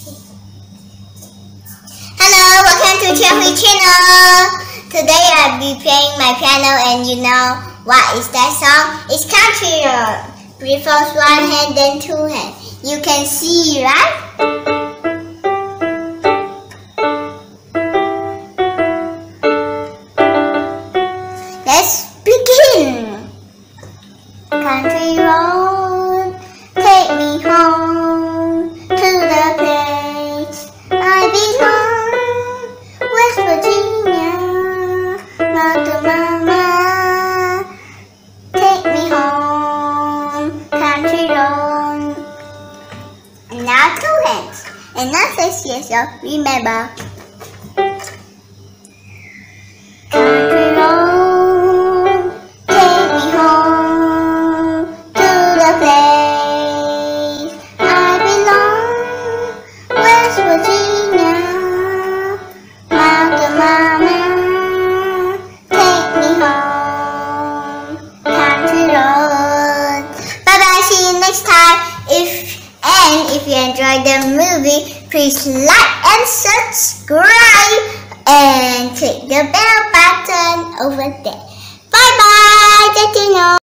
Hello, welcome to Cherry Channel. Today I'll be playing my piano and you know what is that song? It's country road. First one hand then two hand. You can see, right? country road, take me home. Now two hands. And now says yes, so remember. Country road, take me home to the place I belong, West Virginia, Mountain Mama, take me home, country road. Bye bye, see you next time. And if you enjoyed the movie, please like and subscribe and click the bell button over there. Bye bye, that.